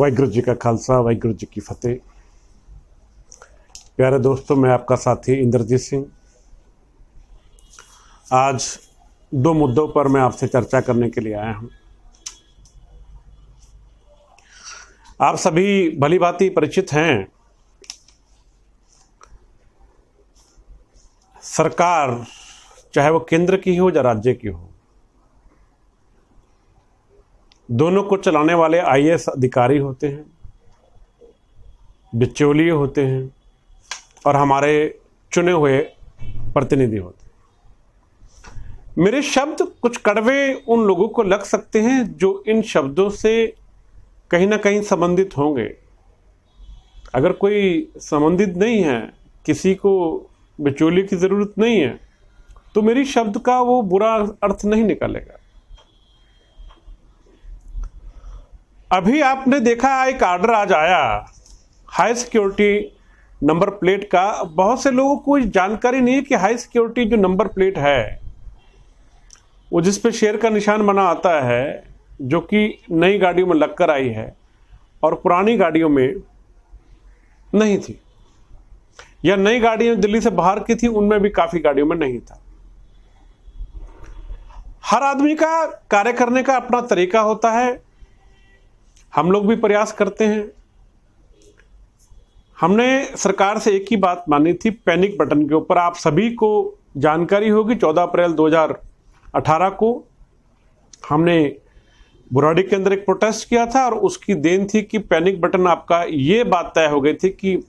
वाहिगुरु जी का खालसा, वाहिगुरु जी की फतेह। प्यारे दोस्तों, मैं आपका साथी इंद्रजीत सिंह। आज दो मुद्दों पर मैं आपसे चर्चा करने के लिए आया हूँ। आप सभी भली भांति परिचित हैं। सरकार, चाहे वो केंद्र की हो या राज्य की हो दोनों को चलाने वाले आईएएस अधिकारी होते हैं, बिचौलिए होते हैं और हमारे चुने हुए प्रतिनिधि होते हैं। मेरे शब्द कुछ कड़वे उन लोगों को लग सकते हैं जो इन शब्दों से कहीं ना कहीं संबंधित होंगे। अगर कोई संबंधित नहीं है, किसी को बिचौलिए की ज़रूरत नहीं है तो मेरी शब्द का वो बुरा अर्थ नहीं निकालेगा। अभी आपने देखा एक ऑर्डर आज आया। हाई सिक्योरिटी नंबर प्लेट का। बहुत से लोगों को जानकारी नहीं है कि हाई सिक्योरिटी जो नंबर प्लेट है, वो जिस पे शेर का निशान बना आता है, जो कि नई गाड़ियों में लगकर आई है और पुरानी गाड़ियों में नहीं थी। या नई गाड़ियाँ दिल्ली से बाहर की थी, उनमें भी काफ़ी गाड़ियों में नहीं था। हर आदमी का कार्य करने का अपना तरीका होता है। हम लोग भी प्रयास करते हैं। हमने सरकार से एक ही बात मानी थी, पैनिक बटन के ऊपर। आप सभी को जानकारी होगी 14 अप्रैल 2018 को हमने बुराड़ी के अंदर एक प्रोटेस्ट किया था और उसकी देन थी कि पैनिक बटन आपका ये बात तय हो गई थी कि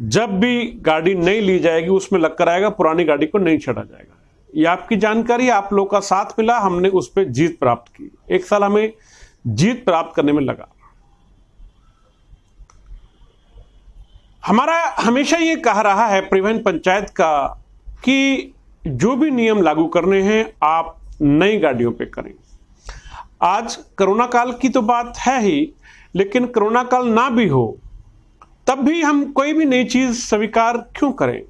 जब भी गाड़ी नहीं ली जाएगी, उसमें लग कर आएगा, पुरानी गाड़ी को नहीं छड़ा जाएगा। ये आपकी जानकारी, आप लोग का साथ मिला, हमने उस पर जीत प्राप्त की। एक साल हमें जीत प्राप्त करने में लगा। हमारा हमेशा ये कहा रहा है परिवहन पंचायत का कि जो भी नियम लागू करने हैं, आप नई गाड़ियों पे करें। आज कोरोना काल की तो बात है ही, लेकिन कोरोना काल ना भी हो, तब भी हम कोई भी नई चीज़ स्वीकार क्यों करें?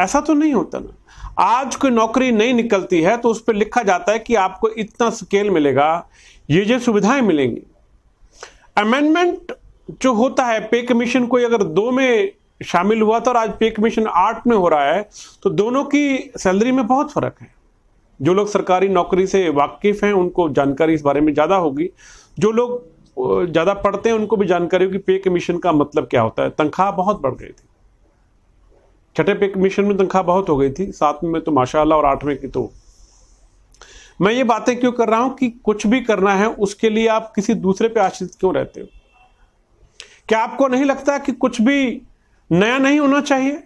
ऐसा तो नहीं होता ना। आज कोई नौकरी नहीं निकलती है तो उस पर लिखा जाता है कि आपको इतना स्केल मिलेगा ये जो सुविधाएँ मिलेंगी। अमेंडमेंट जो होता है पे कमीशन कोई अगर दो में शामिल हुआ था और आज पे कमीशन आठ में हो रहा है तो दोनों की सैलरी में बहुत फ़र्क है। जो लोग सरकारी नौकरी से वाकिफ हैं, उनको जानकारी इस बारे में ज़्यादा होगी। जो लोग ज़्यादा पढ़ते हैं, उनको भी जानकारी होगी पे कमीशन का मतलब क्या होता है। तनख्वाह बहुत बढ़ गई थी। छठे पे कमीशन में तनख्वाह बहुत हो गई थी। सातवें में तो माशाल्लाह और आठवें की तो मैं ये बातें क्यों कर रहा हूँ कि कुछ भी करना है, उसके लिए आप किसी दूसरे पे आश्रित क्यों रहते हो? क्या आपको नहीं लगता कि कुछ भी नया नहीं होना चाहिए?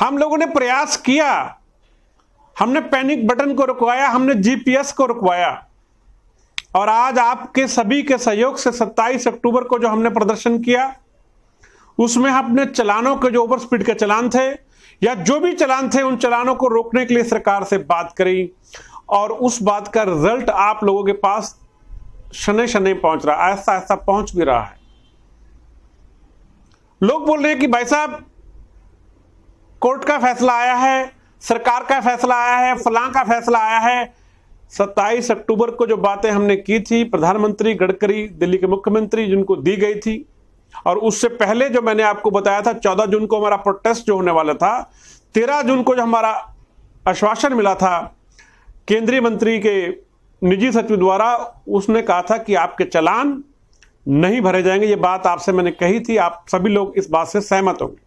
हम लोगों ने प्रयास किया। हमने पैनिक बटन को रुकवाया, हमने जीपीएस को रुकवाया। और आज आपके सभी के सहयोग से 27 अक्टूबर को जो हमने प्रदर्शन किया, उसमें हमने चलानों के जो ओवर स्पीड के चलान थे या जो भी चलान थे, उन चलानों को रोकने के लिए सरकार से बात करी और उस बात का रिज़ल्ट आप लोगों के पास शने शने पहुँच रहा है ऐसा ऐसा पहुँच भी रहा है। लोग बोल रहे हैं कि भाई साहब, कोर्ट का फैसला आया है, सरकार का फैसला आया है, फलां का फैसला आया है। 27 अक्टूबर को जो बातें हमने की थी, प्रधानमंत्री गडकरी, दिल्ली के मुख्यमंत्री, जिनको दी गई थी और उससे पहले जो मैंने आपको बताया था, चौदह जून को हमारा प्रोटेस्ट जो होने वाला था, तेरह जून को जो हमारा आश्वासन मिला था, केंद्रीय मंत्री के निजी सचिव द्वारा, उसने कहा था कि आपके चलान नहीं भरे जाएँगे। ये बात आपसे मैंने कही थी। आप सभी लोग इस बात से सहमत होंगे।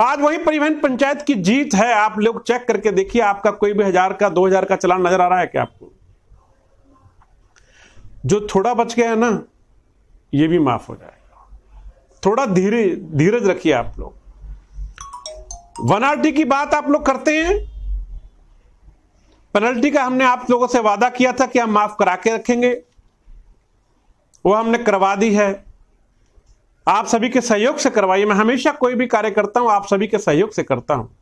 आज वही परिवहन पंचायत की जीत है। आप लोग चेक करके देखिए, आपका कोई भी हज़ार का, दो हज़ार का चलान नज़र आ रहा है क्या आपको? जो थोड़ा बच गया है ना ये भी माफ़ हो जाएगा। थोड़ा धीरे, धीरज रखिए आप लोग। वन की बात आप लोग करते हैं? पेनल्टी का हमने आप लोगों से वादा किया था कि हम माफ़ करा के रखेंगे। वो हमने करवा दी है। आप सभी के सहयोग से करवाइए। मैं हमेशा कोई भी कार्य करता हूँ, आप सभी के सहयोग से करता हूँ।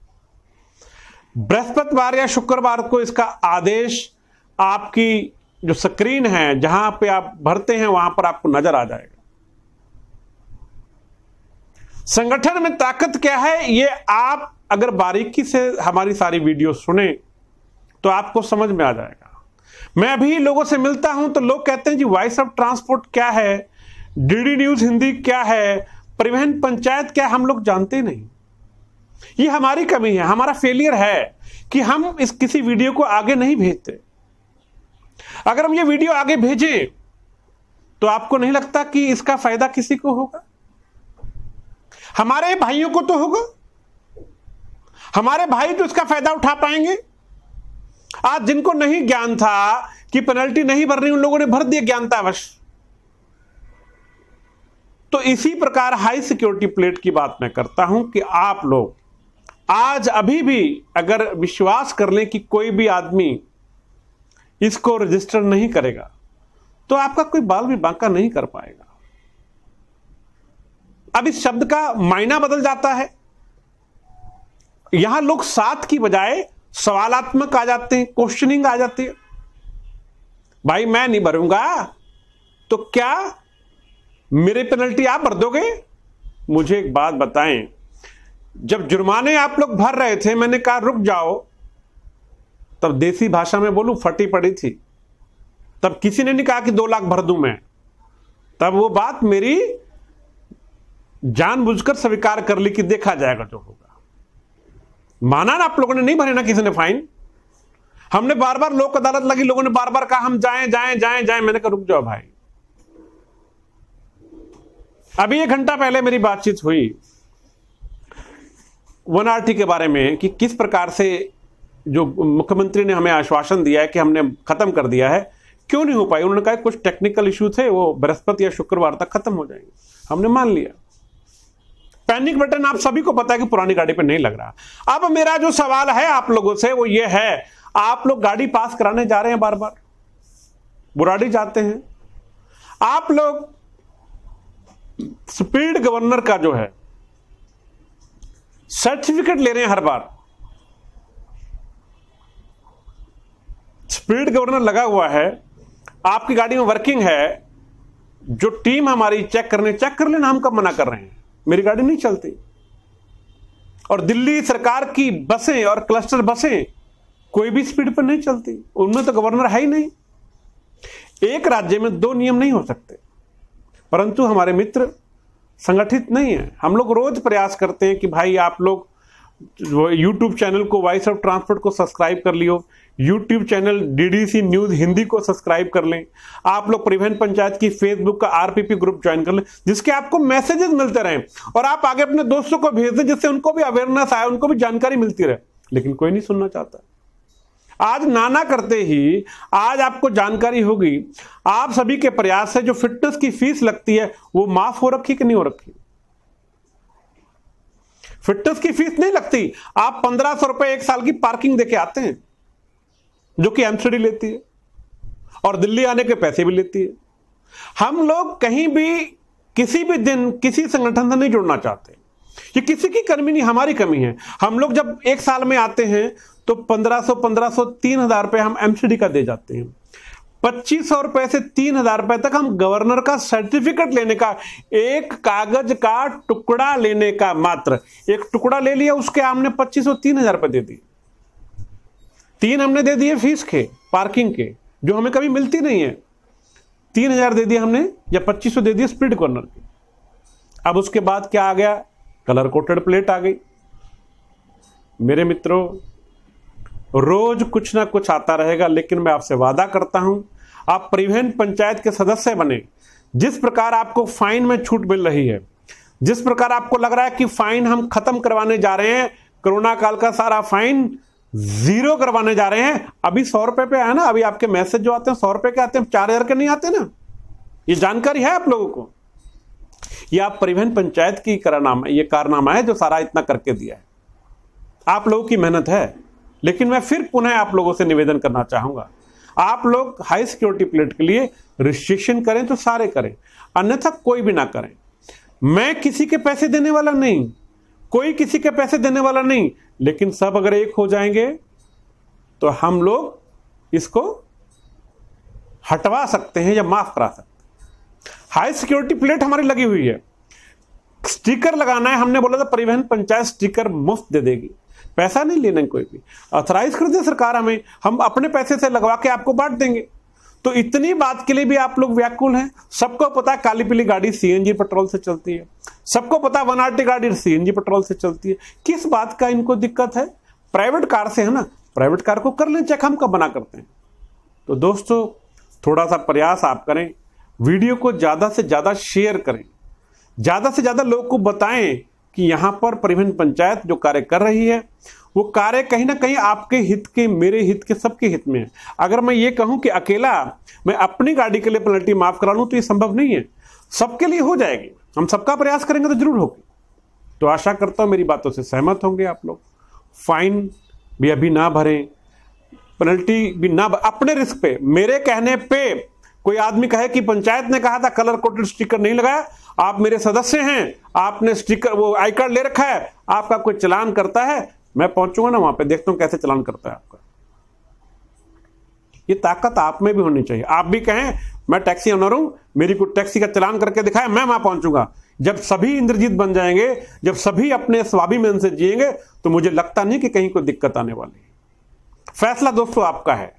बृहस्पतिवार या शुक्रवार को इसका आदेश आपकी जो स्क्रीन है, जहाँ पे आप भरते हैं, वहाँ पर आपको नज़र आ जाएगा। संगठन में ताकत क्या है, ये आप अगर बारीकी से हमारी सारी वीडियो सुने तो आपको समझ में आ जाएगा। मैं अभी लोगों से मिलता हूँ तो लोग कहते हैं, जी वॉइस ऑफ़ ट्रांसपोर्ट क्या है? डीडी न्यूज़ हिंदी क्या है? परिवहन पंचायत क्या हम लोग जानते नहीं। ये हमारी कमी है, हमारा फेलियर है कि हम इस किसी वीडियो को आगे नहीं भेजते। अगर हम ये वीडियो आगे भेजें तो आपको नहीं लगता कि इसका फ़ायदा किसी को होगा? हमारे भाइयों को तो होगा। हमारे भाई तो इसका फ़ायदा उठा पाएँगे। आज जिनको नहीं ज्ञान था कि पेनल्टी नहीं भर रही उन लोगों ने भर दिया ज्ञानता अवश्य तो इसी प्रकार हाई सिक्योरिटी प्लेट की बात मैं करता हूँ कि आप लोग आज अभी भी अगर विश्वास कर लें कि कोई भी आदमी इसको रजिस्टर नहीं करेगा तो आपका कोई बाल भी बांका नहीं कर पाएगा। अब इस शब्द का मायना बदल जाता है। यहाँ लोग साथ की बजाय सवालात्मक आ जाते हैं क्वेश्चनिंग आ जाती है। भाई, मैं नहीं भरूँगा तो क्या मेरे पेनल्टी आप भर दोगे? मुझे एक बात बताएँ। जब जुर्माने आप लोग भर रहे थे, मैंने कहा, रुक जाओ तब देसी भाषा में बोलूँ, फटी पड़ी थी। तब किसी ने नहीं कहा कि दो लाख भर दूँ मैं। तब वो बात मेरी जानबूझकर स्वीकार कर ली कि देखा जाएगा जो होगा। माना ना आप लोगों ने नहीं भरे ना किसी ने फाइन हमने बार बार लोक अदालत लगी, लोगों ने बार बार कहा, हम जाएँ जाएँ जाएँ जाएँ। मैंने कहा, रुक जाओ भाई। अभी एक घंटा पहले मेरी बातचीत हुई। वन आरटी के बारे में कि किस प्रकार से जो मुख्यमंत्री ने हमें आश्वासन दिया है कि हमने खत्म कर दिया है, क्यों नहीं हो पाई? उन्होंने कहा कुछ टेक्निकल इशू थे, वो बृहस्पति या शुक्रवार तक खत्म हो जाएँगे। हमने मान लिया। पैनिक बटन आप सभी को पता है कि पुरानी गाड़ी पे नहीं लग रहा। अब मेरा जो सवाल है आप लोगों से, वो ये है, आप लोग गाड़ी पास कराने जा रहे हैं बार बार बुराड़ी जाते हैं। आप लोग स्पीड गवर्नर का जो है सर्टिफिकेट ले रहे हैं हर बार। स्पीड गवर्नर लगा हुआ है, आपकी गाड़ी में वर्किंग है, जो टीम हमारी चेक करने चेक कर लेना, हम कब मना कर रहे हैं। मेरी गाड़ी नहीं चलती। और दिल्ली सरकार की बसें और क्लस्टर बसें कोई भी स्पीड पर नहीं चलती, उनमें तो गवर्नर है ही नहीं। एक राज्य में दो नियम नहीं हो सकते, परंतु हमारे मित्र संगठित नहीं है। हम लोग रोज प्रयास करते हैं कि भाई आप लोग यूट्यूब चैनल को वॉइस ऑफ़ ट्रांसपोर्ट को सब्सक्राइब कर लियो YouTube channel DDC news Hindi को सब्सक्राइब कर लें। आप लोग परिवहन पंचायत की फेसबुक का आरपीपी ग्रुप ज्वाइन कर लें, जिसके आपको मैसेजेस मिलते रहें और आप आगे अपने दोस्तों को भेज दें, जिससे उनको भी अवेयरनेस आए, उनको भी जानकारी मिलती रहे। लेकिन कोई नहीं सुनना चाहता। आज नाना करते ही आज आपको जानकारी होगी, आप सभी के प्रयास से जो फिटनेस की फ़ीस लगती है, वो माफ़ हो रखी कि नहीं हो रखी? फिटनेस की फ़ीस नहीं लगती। आप पंद्रह सौ रुपए एक साल की पार्किंग देके आते हैं। जो कि एमसीडी लेती है। और दिल्ली आने के पैसे भी लेती है। हम लोग कहीं भी, किसी भी दिन, किसी संगठन से नहीं जुड़ना चाहते। ये किसी की कमी नहीं, हमारी कमी है। हम लोग जब एक साल में आते हैं तो 1500 1500 तीन हज़ार रुपए हम एमसीडी का दे जाते हैं। पच्चीस सौ रुपए से तीन हज़ार रुपए तक हम गवर्नर का सर्टिफिकेट लेने का, एक कागज़ का टुकड़ा लेने का मात्र, एक टुकड़ा ले लिया, उसके हमने पच्चीस सौ, तीन हज़ार रुपए दे दिए। तीन हमने दे दिए फ़ीस के, पार्किंग के, जो हमें कभी मिलती नहीं है। तीन हज़ार दे दिए हमने, या पच्चीस सौ दे दिए स्पीड कॉर्नर के। अब उसके बाद क्या आ गया? कलर कोटेड प्लेट आ गई। मेरे मित्रों, रोज कुछ ना कुछ आता रहेगा, लेकिन मैं आपसे वादा करता हूँ, आप परिवहन पंचायत के सदस्य बने। जिस प्रकार आपको फाइन में छूट मिल रही है, जिस प्रकार आपको लग रहा है कि फाइन हम खत्म करवाने जा रहे हैं, कोरोना काल का सारा फाइन ज़ीरो करवाने जा रहे हैं। अभी सौ रुपए पे आया ना, अभी आपके मैसेज जो आते हैं, सौ रुपए के आते हैं, चार हज़ार के नहीं आते ना? ये जानकारी है आप लोगों को? ये आप परिवहन पंचायत की कारनामा, ये कारनामा है जो सारा इतना करके दिया है। आप लोगों की मेहनत है। लेकिन मैं फिर पुनः आप लोगों से निवेदन करना चाहूँगा। आप लोग हाई सिक्योरिटी प्लेट के लिए रिस्ट्रिक्शन करें तो सारे करें। अन्यथा कोई भी ना करें। मैं किसी के पैसे देने वाला नहीं। कोई किसी के पैसे देने वाला नहीं, लेकिन सब अगर एक हो जाएँगे तो हम लोग इसको हटवा सकते हैं या माफ़ करा सकते हैं। हाई सिक्योरिटी प्लेट हमारी लगी हुई है। स्टिकर लगाना है, हमने बोला था परिवहन पंचायत स्टिकर मुफ़्त दे देगी। पैसा नहीं लेना कोई भी। ऑथराइज कर दे सरकार हमें। हम अपने पैसे से लगवा के आपको बांट देंगे। तो इतनी बात के लिए भी आप लोग व्याकुल हैं। सबको पता है काली पीली गाड़ी सीएनजी पेट्रोल से चलती है। सबको पता वन आरटी गाड़ी सीएनजी पेट्रोल से चलती है। किस बात का इनको दिक्कत है? प्राइवेट कार से है ना? प्राइवेट कार को कर लें चेक, हम कब बना करते हैं। तो दोस्तों, थोड़ा सा प्रयास आप करें, वीडियो को ज़्यादा से ज़्यादा शेयर करें। ज़्यादा से ज़्यादा लोग को बताएँ कि यहाँ पर परिवहन पंचायत जो कार्य कर रही है वो कार्य कहीं ना कहीं आपके हित के, मेरे हित के, सबके हित में है। अगर मैं ये कहूँ कि अकेला मैं अपनी गाड़ी के लिए पेनल्टी माफ़ करा लूँ तो ये संभव नहीं है। सबके लिए हो जाएगी। हम सबका प्रयास करेंगे तो ज़रूर होगी। तो आशा करता हूँ मेरी बातों से सहमत होंगे आप लोग। फाइन भी अभी ना भरें। पेनल्टी भी ना अपने रिस्क पे, मेरे कहने पे कोई आदमी कहे कि पंचायत ने कहा था कलर कोटेड स्टिकर नहीं लगाया। आप मेरे सदस्य हैं, आपने स्टिकर वो आई कार्ड ले रखा है, आपका कोई चलान करता है मैं पहुंचूँगा ना वहाँ पे, देखता हूँ कैसे चलान करता है आपका। ये ताकत आप में भी होनी चाहिए। आप भी कहें, मैं टैक्सी ओनर हूँ, मेरी को टैक्सी का चलान करके दिखाए, मैं वहाँ पहुंचूँगा। जब सभी इंद्रजीत बन जाएँगे, जब सभी अपने स्वाभिमान से जिएँगे तो मुझे लगता नहीं कि कहीं कोई दिक्कत आने वाली है। फैसला दोस्तों आपका है।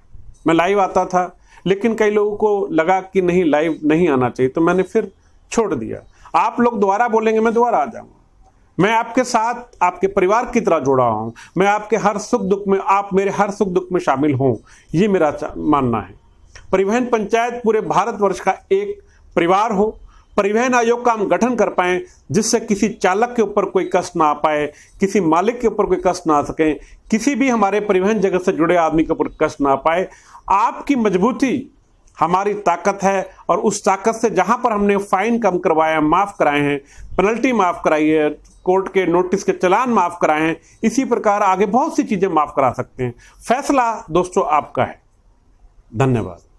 मैं लाइव आता था, लेकिन कई लोगों को लगा कि नहीं, लाइव नहीं आना चाहिए तो मैंने फिर छोड़ दिया। आप लोग दोबारा बोलेंगे, मैं दोबारा आ जाऊँगा। मैं आपके साथ, आपके परिवार की तरह जुड़ा हूँ। मैं आपके हर सुख दुख में, आप मेरे हर सुख दुख में शामिल हों, ये मेरा मानना है। परिवहन पंचायत पूरे भारतवर्ष का एक परिवार हो। परिवहन आयोग का हम गठन कर पाए, जिससे किसी चालक के ऊपर कोई कष्ट ना आ पाए, किसी मालिक के ऊपर कोई कष्ट ना आ सके, किसी भी हमारे परिवहन जगत से जुड़े आदमी के ऊपर कष्ट ना आ पाए। आपकी मजबूती हमारी ताकत है और उस ताकत से जहाँ पर हमने फाइन कम करवाया, माफ़ कराए हैं पेनल्टी माफ़ कराई है कोर्ट के नोटिस के चलान माफ़ कराए हैं, इसी प्रकार आगे बहुत सी चीज़ें माफ़ करा सकते हैं। फैसला दोस्तों आपका है। धन्यवाद।